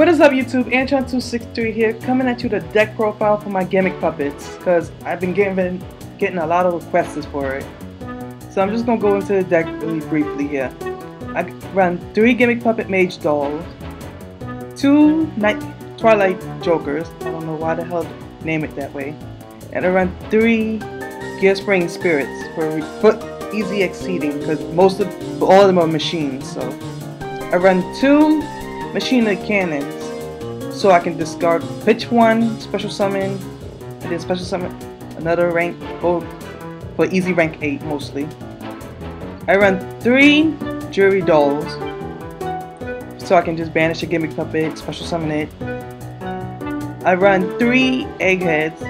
What is up YouTube? Antron263 here, coming at you the deck profile for my gimmick puppets, because I've been getting, getting a lot of requests for it. So I'm just going to go into the deck really briefly here. I run 3 gimmick puppet mage dolls, 2 night Twilight Jokers, I don't know why the hell name it that way, and I run 3 gear spring Spirits for, for easy exceeding, because most of, all of them are machines, so. I run 2 Machina Cannons, so I can discard pitch 1, special summon, and then special summon another rank, or for easy rank 8 mostly. I run 3 Jury Dolls, so I can just banish a gimmick puppet, special summon it. I run 3 Eggheads,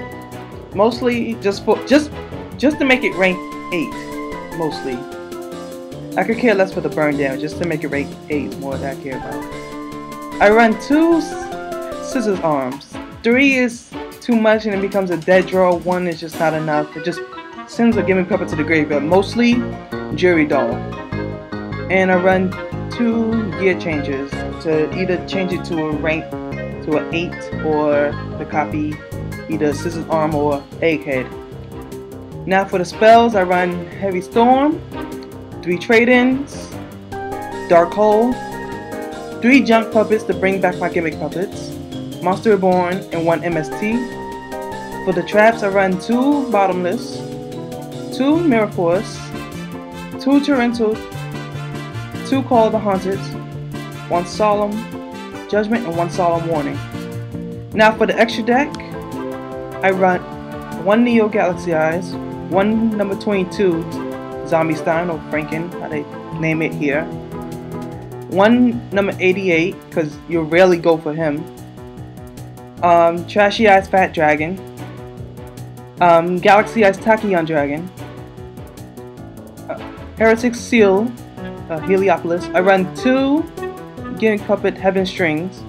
mostly just for, just, just to make it rank 8, mostly. I could care less for the burn damage, just to make it rank 8 more that I care about. I run two scissors arms. Three is too much and it becomes a dead draw. One is just not enough. It just sends a gimmick puppet to the graveyard. Mostly jury doll. And I run two gear changes to either change it to a rank to an 8 or the copy either scissors arm or egghead. Now for the spells I run heavy storm, three trade-ins, dark hole, Three junk puppets to bring back my gimmick puppets, Monster Reborn, and one MST. For the traps, I run two Bottomless, two Mirror Force, two Torrential, two Call the Haunted, one Solemn Judgment, and one Solemn Warning. Now for the extra deck, I run one Neo Galaxy Eyes, one number 22 Zombie Stein or Franken, how they name it here, one number 88, because you rarely go for him. Um, Trashy Eyes Fat Dragon. Um, Galaxy Eyes Tachyon Dragon. Uh, Heretic Seal, uh, Heliopolis. I run two Gimmick Puppet Heaven Strings.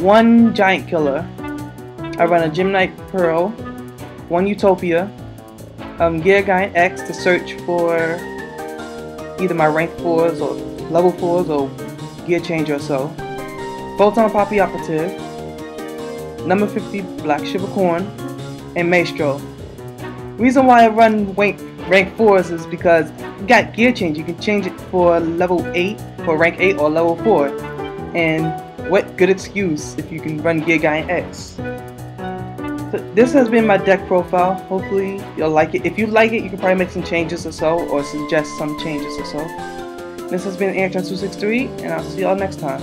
One Giant Killer. I run a Gem-Knight Pearl. One Utopia. Um, Gear Giant X to search for either my rank 4s or level 4s or gear change or so. Photon Papilloperative, number 50 Blackship of Corn, and Maestro. Reason why I run rank, rank 4s is because you got gear change. You can change it for level 8, for rank 8 or level 4. And what good excuse if you can run Gear Giant X. So this has been my deck profile. Hopefully you'll like it. If you like it, you can probably make some changes or so, or suggest some changes or so. This has been Antron263, and I'll see y'all next time.